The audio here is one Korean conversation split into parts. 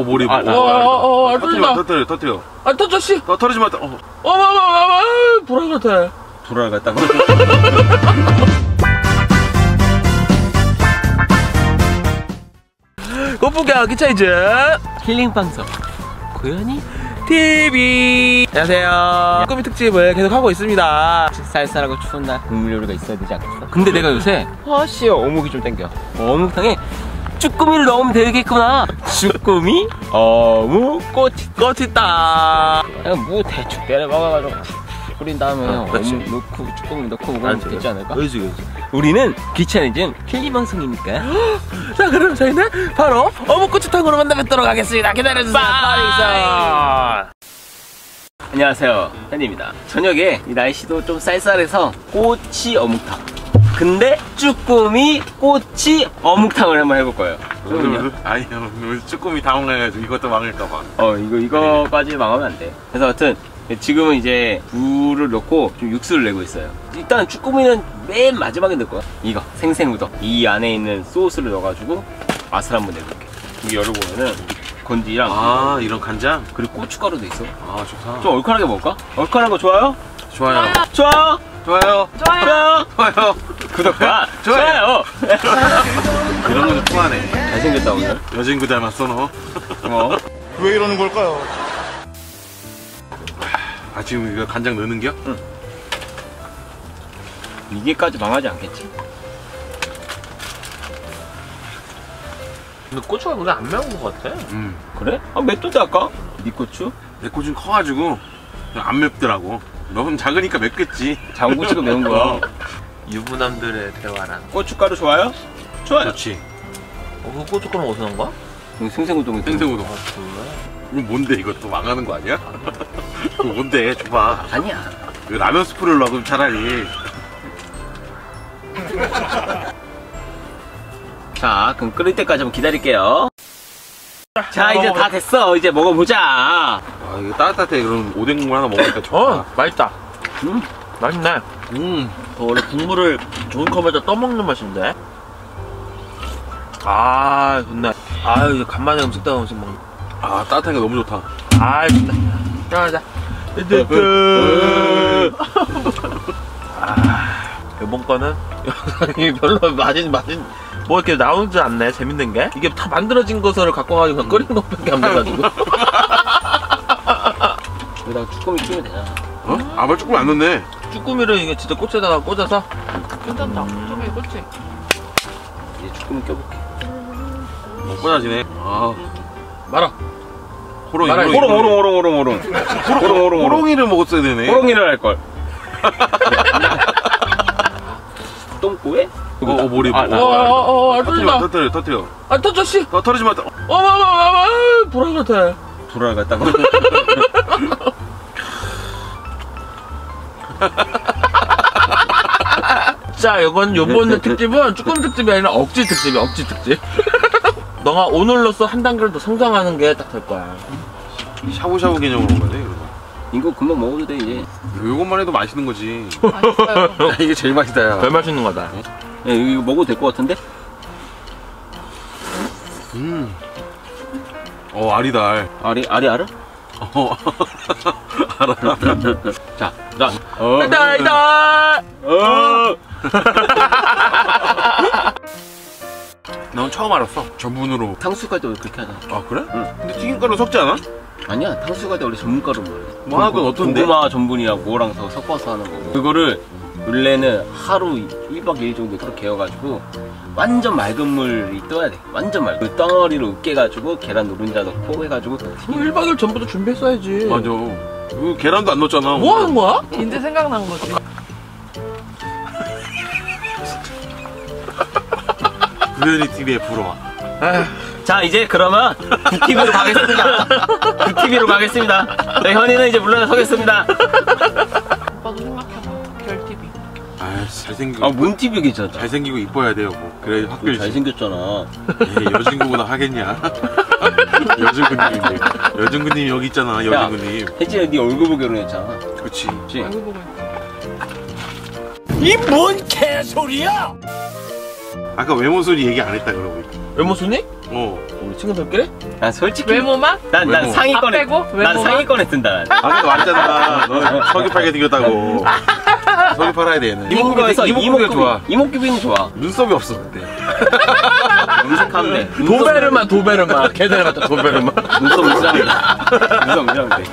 어, 머리. 아, 어, 나- 어, 어, 어, 터뜨리지. 마, 터뜨려, 터뜨려. 아, 터져, 씨. 터, 터지지 마. 어. 어마마마마, 불안 같아. 돌아갔다고. 꽃보기와 기차이즈 힐링 방송. 고현이 TV. 안녕하세요. 꾸미 특집을 계속 하고 있습니다. 쌀쌀하고 추운 날 국물 요리가 있어야 되지 않겠어? 근데 내가 요새 허씨 어묵이 좀 땡겨. 어묵탕에 쭈꾸미를 넣으면 되겠구나. 쭈꾸미, 어묵, 꼬치. 그냥 뭐 대충 때려 먹어가지고 뿌린 다음에 어, 그렇지. 어묵 넣고 쭈꾸미 넣고 먹으면 되지 않을까? 그렇지, 그렇지. 우리는 귀찮은즘 힐링 방송이니까. 자, 그럼 저희는 바로 어묵꼬치탕으로 만나 뵙도록 하겠습니다. 기다려주세요. 빠이. 안녕하세요, 현입니다. 저녁에 이 날씨도 좀 쌀쌀해서 꼬치 어묵탕. 근데 쭈꾸미 꼬치 어묵탕을 한번 해볼 거예요. 그러면요? 아니, 오늘 쭈꾸미 당황해가지고 이것도 망할까봐. 어 이거 이거까지 망하면 안 돼. 그래서 하여튼 지금은 이제 불을 넣고 좀 육수를 내고 있어요. 일단 쭈꾸미는 맨 마지막에 넣을 거야. 이거 생생우동 이 안에 있는 소스를 넣어가지고 맛을 한번 내볼게. 여기 열어보면은 건지랑 아, 이런 간장? 그리고 고춧가루도 있어. 아, 좋다. 좀 얼큰하게 먹을까? 얼큰한 거 좋아요? 좋아요. 좋아요. 좋아요. 좋아요. 좋아요. 구독과 좋아요. 좋아요. 이런 거는 통하네. 잘생겼다 오늘. 여진구 닮았어, 너. 어. 왜 이러는 걸까요? 아, 지금 이거 간장 넣는겨? 이게까지 망하지 않겠지? 근데 고추가 그게 안 매운 것 같아. 음. 그래? 아 맵던데 아까? 니 고추? 내 꼬준 커가지고 그냥 안 맵더라고. 너는 작으니까 맵겠지. 장고추가 매운 거야. 유부남들의 대화란. 고춧가루 좋아요? 좋아요. 그렇지. 어, 그 고춧가루 어디서 난 거야? 여기 생생우동이 생생우동. 이거 뭔데, 이것도 망하는 거 아니야? 이거 뭔데, 줘봐. 아니야. 이거 라면 스프를 넣어, 그럼 차라리. 자, 그럼 끓일 때까지 한번 기다릴게요. 자, 이제 다 됐어. 이제 먹어보자. 아, 이거 따뜻해. 그럼 오뎅 국물 하나 먹으니까 좋다. 어, 맛있다. 음. 맛있네. 음. 어, 원래 국물을 좋은 컵에다 떠먹는 맛인데. 아, 좋네. 아유, 간만에 음식다운 음식 먹는. 아, 따뜻한 게 너무 좋다. 아, 좋네. 자, 자. 아, 이번 거는 이게 별로 맛이 맛이 뭐 이렇게 나오지 않네. 재밌는 게 이게 다 만들어진 것을 갖고 가지고 끓인 것밖에 안 돼가지고. 여기다가 쭈꾸미 끼면 되잖아. 어? 아발 조금 안 넣네. 쭈꾸미를 이게 진짜 꽃에다가 꽂아서 괜찮다. 쭈꾸미 꼬치. 이제 쭈꾸미 껴볼게. 어, 꽂아지네. 아, 말아. 호롱이. 호롱이. 호롱, 호롱, 호롱, 호롱, 호롱. 호롱, 호롱, 호롱. 호롱이를 먹었어야 되네. 호롱이를 할 걸. 똥꼬에? 어, 어, 머리. 아, 어, 나- 어, 어, 어, 터진다. 터뜨려, 터뜨려. 아, 터져, 씨. 터, 터지지 마. 어, 어마마마마, 불안 같아. 돌아갔다고. 자, 이건 요번 특집은 쭈꾸미 특집이 아니라 억지 특집이야, 억지 특집. 너가 오늘로써 한 단계를 더 성장하는 게 딱 될 거야. 샤브샤브 개념으로 온 거네, 그러면. 이거 금방 먹어도 돼, 이제. 요것만 해도 맛있는 거지. 맛있어요. 야, 이게 제일 맛있다, 야. 별 맛있는 거다. 야, 이거 먹어도 될 것 같은데? 음. 어, 알이다, 알. 알이, 알이 알아? 어. 알아. 자, 자. 어. 이다! 어. 넌 처음 알았어. 전분으로. 탕수육 할때 그렇게 하잖아. 아, 그래? 응. 근데 튀김가루 섞지 않아? 아니야, 탕수육 할 때 원래 전분가루 말이야. 뭐 하건 어떤데? 고구마 전분이랑 뭐랑 서- 섞어서 하는 거고. 그거를 원래는 하루 1박 2일 정도 그렇게 해가지고 완전 맑은 물이 떠야 돼. 완전 맑은. 그 덩어리로 으깨가지고 계란 노른자 넣고 해가지고 1박 2일 전부터 준비했어야지. 맞아. 이거 계란도 안 넣었잖아. 뭐 하는 거야? 이제 생각난 거지. 그들이 TV에 불어와. 자 이제 그러면 구TV로 가겠습니다. 구TV로 가겠습니다. 네, 현이는 이제 물러나 서겠습니다. 오빠도 생각해봐. 별 TV. 아, 잘생기고. 아 문TV 괜찮다. 잘생기고 이뻐야 돼요, 뭐. 그래, 학교지. 잘생겼잖아. 에이, 여진구보다 하겠냐? 여진구님인데. 여진구님 여기 있잖아, 여진구님. 혜진이 네 얼굴 보고 결혼했잖아. 그렇지. 그치? 얼굴 보고 있어. 아까 외모 소리 얘기 안 했다 그러고. 외모 순위? 어. 우리 친구들끼리? 난 솔직히 외모만? 난, 난 외모. 상위권에 아, 빼고? 난 외모만? 상위권에 든다 난. 아까 말했잖아. 너 서귀팔게 생겼다고. 서귀팔아야 돼 얘는. 이목구비에서 이목구비가 좋아. 이목구비는 좋아 눈썹이 없어 근데. 염색하면 돼 도베르만 도베르만 걔들 같다 도베르만 눈썹 돼 눈썹 돼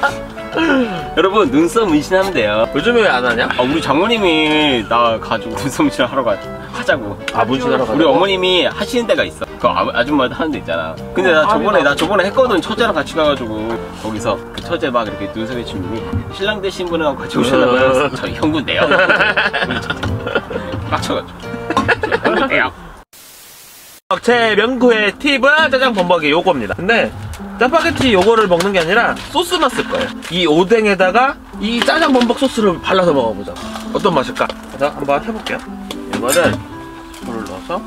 여러분 눈썹 문신하면 돼요. 요즘에 왜 안 하냐? 아, 우리 장모님이 나 가지고 눈썹 문신 하러 가 하자고. 아 문신하러 가자 우리 어머님이 하시는 데가 있어. 그 아, 아줌마도 하는 데 있잖아. 근데 나 저번에 나 저번에 했거든 처제랑 같이 가가지고. 거기서 그 처제 막 이렇게 눈썹에 주님이 신랑 되신 분하고 같이 오셨나봐요 저 형군 내요. 우리 처제. 빡쳐가지고. 형군 내요. 제 명구의 팁은 짜장 범벅이 요거입니다. 근데 짜파게티 요거를 먹는 게 아니라 소스만 쓸 거예요. 이 오뎅에다가 이 짜장 범벅 소스를 발라서 먹어보자. 어떤 맛일까? 자, 한번 해볼게요. 이거를 물을 넣어서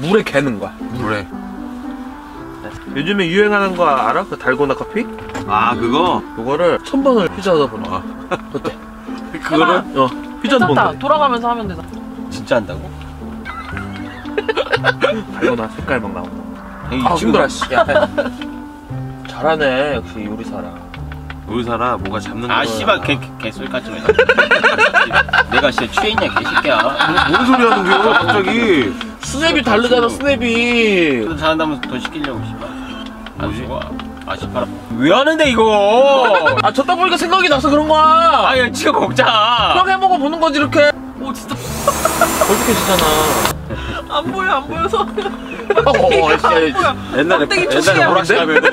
물에 개는 거야. 그래. 요즘에 유행하는 거 알아? 그 달고나 커피? 아 그거. 요거를 천 번을 휘저어서 보는 거야. 어때? 그거를 어, 휘저어 보는 괜찮다. 거야. 돌아가면서 하면 되다. 진짜 한다고? 달고나 색깔 막 나오고. 이 아, 힘들어, 씨. 야, 잘하네, 역시 요리사라. 우리사라 뭔가 잡는 거. 아 씨발 개, 개, 개소리까지 왜 내가 진짜 취했냐 개새끼야 뭔 소리 하는 거야 갑자기? 스냅이 다르잖아, 스냅이. 또 잘한다면서 더 시키려고 씨발 안 좋아 아 씨발 왜 하는데 이거 아, 쳤다 보니까 생각이 나서 그런 거야. 아야 지금 먹자 그냥 해먹어 보는 거지, 이렇게. 오 진짜 어떻게 지잖아. 안 보여 안 보여서. 어, 씨. 옛날에 막대기 옛날에 오락실 가면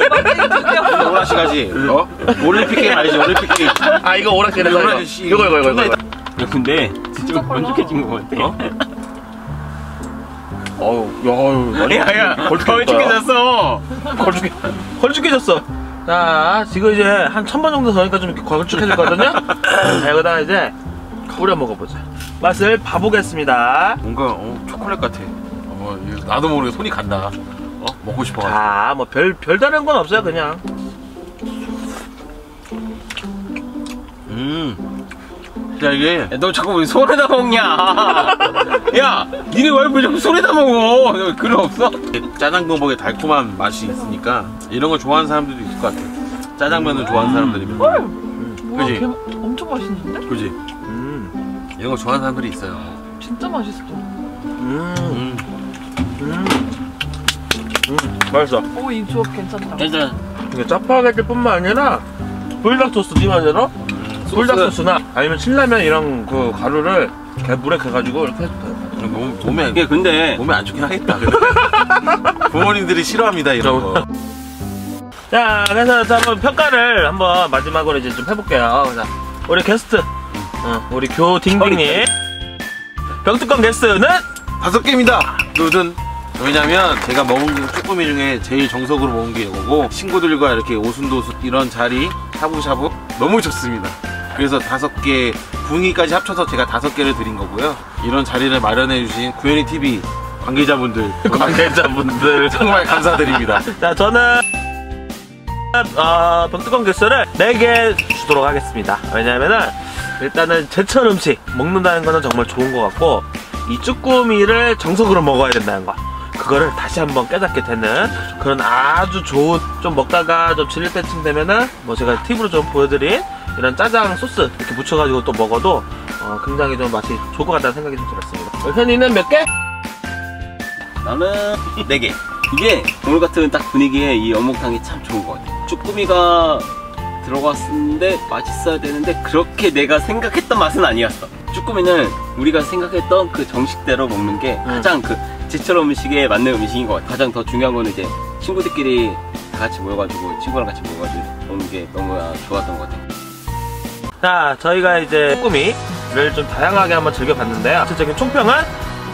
오락실 가지. 어? 올림픽 게임 알지? 올림픽 게임. 아, 이거. 이거, 오락실 씨, 이거, 이거, 이거. 존나 이거. 야 근데 진짜 진짜. 번쩍해진 거 같아 어? 어우, 야. 야야 걸쭉해졌어 걸쭉해, 걸쭉해졌어. 자, 지금 이제 한 천번 정도 더 하니까 좀 걸쭉해질 거거든요? 자, 여기다가 이제 뿌려 먹어보자. 맛을 봐보겠습니다. 뭔가 어, 초콜릿 같아. 어, 나도 모르게 손이 간다. 어? 먹고 싶어. 자, 뭐 별, 별다른 건 없어요, 그냥. 음. 야 이게 야, 너 자꾸 왜 손에다 먹냐 야 니네 와이프 왜 자꾸 손에다 먹어 너 그런 없어? 짜장범벅의 달콤한 맛이 있으니까 이런 걸 좋아하는 사람들도 있을 것 같아. 짜장면을 좋아하는 사람들이면. 뭐야? 그지? 개, 엄청 맛있는데? 그지? 음, 이런 거 좋아하는 사람들이 있어요. 진짜 맛있어. 음, 음. 음. 음, 맛있어. 오 이 조합 괜찮다. 괜찮아 이게 짜파게티뿐만 아니라 불닭 소스지만 아니라 불닭 소스나 아니면 신라면 이런 그 가루를 개 물에 개가지고 이렇게. 몸, 몸에 이게 근데 몸에 안 좋긴 하겠다. 근데. 부모님들이 싫어합니다 이런 거. 자, 그래서 자, 한번 평가를 한번 마지막으로 이제 좀 해볼게요. 자, 우리 게스트, 어, 우리 교딩딩님 병뚜껑 게스트는 다섯 개입니다. 요즘 왜냐면 제가 먹은 게 쭈꾸미 중에 제일 정석으로 먹은 게 이거고 친구들과 이렇게 오순도순 이런 자리 샤브샤브 너무 좋습니다. 그래서 다섯 개 붕이까지 합쳐서 제가 다섯 개를 드린 거고요. 이런 자리를 마련해 주신 구현이 TV 관계자분들 관계자분들. 정말 감사드립니다. 자, 저는 어, 병뚜껑 게스트를 4개 주도록 하겠습니다. 왜냐면은 일단은 제철 음식 먹는다는 거는 정말 좋은 것 같고 이 쭈꾸미를 정석으로 먹어야 된다는 거. 그거를 다시 한번 깨닫게 되는 그런 아주 좋은 좀 먹다가 좀 질릴 때쯤 되면은 뭐 제가 팁으로 좀 보여드린 이런 짜장 소스 이렇게 묻혀가지고 또 먹어도 어, 굉장히 좀 맛이 좋을 것 같다는 생각이 좀 들었습니다. 현이는 몇 개? 나는 4개 이게 오늘 같은 딱 분위기에 이 어묵탕이 참 좋은 것 같아 쭈꾸미가 들어갔는데 맛있어야 되는데 그렇게 내가 생각했던 맛은 아니었어 쭈꾸미는 우리가 생각했던 그 정식대로 먹는 게 음. 가장 그 제철 음식에 맞는 음식인 것 같아 가장 더 중요한 거는 이제 친구들끼리 다 같이 모여가지고 친구랑 같이 모여가지고 먹는 게 너무 좋았던 것 같아 자, 저희가 이제 쭈꾸미를 좀 다양하게 한번 즐겨봤는데요. 전체적인 총평은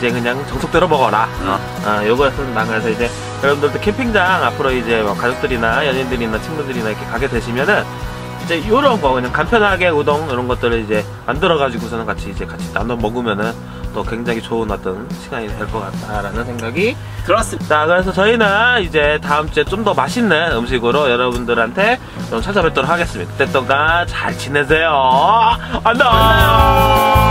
이제 그냥 정석대로 먹어라. 어, 어, 요거였습니다. 그래서 이제 여러분들도 캠핑장 앞으로 이제 뭐 가족들이나 연인들이나 친구들이나 이렇게 가게 되시면은 이제 요런 거 그냥 간편하게 우동 이런 것들을 이제 만들어 가지고서는 같이 이제 같이 나눠 먹으면은 또 굉장히 좋은 어떤 시간이 될 것 같다라는 생각이 들어왔습니다 자, 그래서 저희는 이제 다음 주에 좀 더 맛있는 음식으로 여러분들한테 좀 찾아뵙도록 하겠습니다. 그때 동안 잘 지내세요. 안녕!